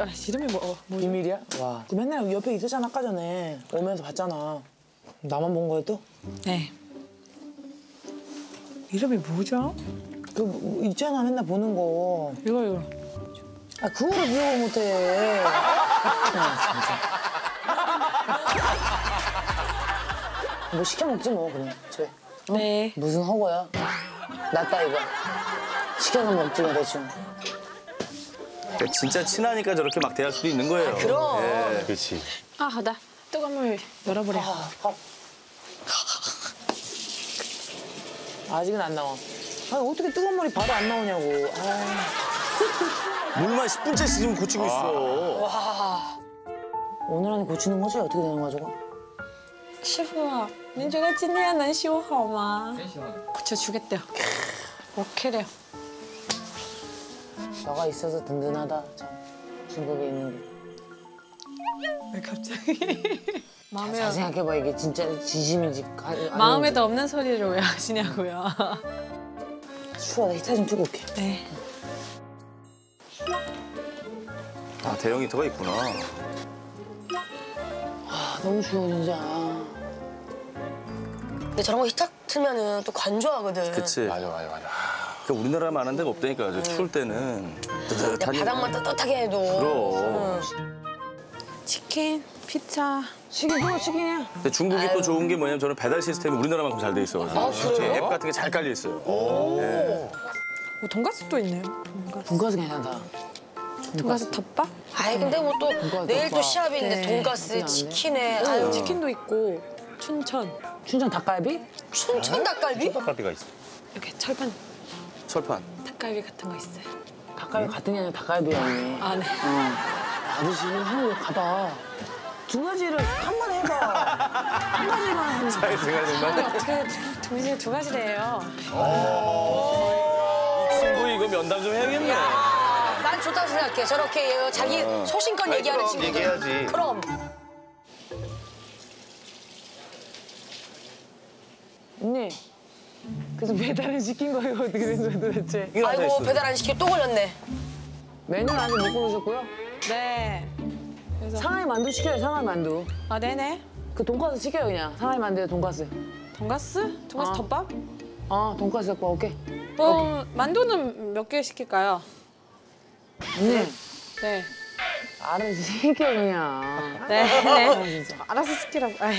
아, 이름이 뭐, 뭐 비밀이야? 와. 그 맨날 옆에 있었잖아 아까 전에 오면서 봤잖아. 나만 본 거야 또? 네. 이름이 뭐죠? 그 뭐, 있잖아 맨날 보는 거. 이거 이거. 아 그거를 기억을 못해. 아, 진짜. 뭐 시켜 먹지 뭐 그냥 집에. 네. 무슨 허거야? 낫다 이거. 시켜서 먹지 뭐 대충. 그러니까 진짜 친하니까 저렇게 막 대할 수도 있는 거예요. 그럼. 예. 그렇지. 아, 나 뜨거운 물 열어버려. 아, 아. 아직은 안 나와. 아니 어떻게 뜨거운 물이 바로 안 나오냐고. 아. 물만 10분째 지금 고치고 있어. 오늘 안에 고치는 거지? 어떻게 되는 거야 저거? 师傅，您觉得今天能修好吗？고쳐 주겠대요. 오케이래요. 너가 있어서 든든하다. 참. 중국에 있는 게. 왜 갑자기? 마음에 잘 생각해봐 이게 진짜 진심인지 가- 아닌지. 마음에도 없는 소리를 왜 하시냐고요. 추워 나 히터 좀 틀고 올게. 네. 아 대형 히터가 있구나. 아 너무 추워 진짜. 근데 저런 거 히터 틀면은 또 건조하거든. 그치. 맞아, 맞아, 맞아. 그러니까 우리나라 많은 데가 없다니까. 저 추울 때는 근데 뜨뜻하니. 바닥만 떳떳하게 해도. 그럼. 치킨, 피자. 치킨 또 치킨이야. 근데 중국이 또 좋은 게 뭐냐면 저는 배달 시스템이 우리나라만큼 잘 돼 있어가지고 아, 그래요? 앱 같은 게 잘 깔려 있어요. 오, 돈가스도 있네요. 돈가스. 돈가스 괜찮다. 돈가스 덮밥? 아이 근데 뭐 또 내일 또. 시합인데 네. 돈가스? 치킨에 아유 치킨도 있고 춘천 춘천 닭갈비? 춘천 닭갈비? 떡갈비가 있어. 이렇게 철판 철판. 닭갈비 같은 거 있어요. 닭갈비 같은 게 아니라 닭갈비야 언니. 아 네. 어. 아저씨 한국에 가봐. 두 가지를 한 번에 해봐. 한 가지만. 사회생활 정말. 어떻게 동시에 두 가지래요. 이 친구 이거 면담 좀 해야겠네. 아, 난 좋다고 생각해. 저렇게 자기 소신껏 아이, 얘기하는 친구들. 얘기해야지. 그럼. 언니. 그래서 배달을 시킨 거예요 어떻게 된 거야 도대체? 아이고. 배달 안 시키고 또 걸렸네. 메뉴는 아직 못 고르셨고요. 네. 그래서 상하이 만두 시켜요 상하이 만두. 아 네네. 그 돈가스 시켜요 그냥. 상하이 만두에 돈가스. 돈가스? 돈가스 아. 덮밥? 어 돈가스 덮밥 오케이. 뭐 만두는 몇 개 시킬까요? 언니. 네. 알아서 시켜 그냥. 네. 아, 네. 알아서 시키라고. 아이.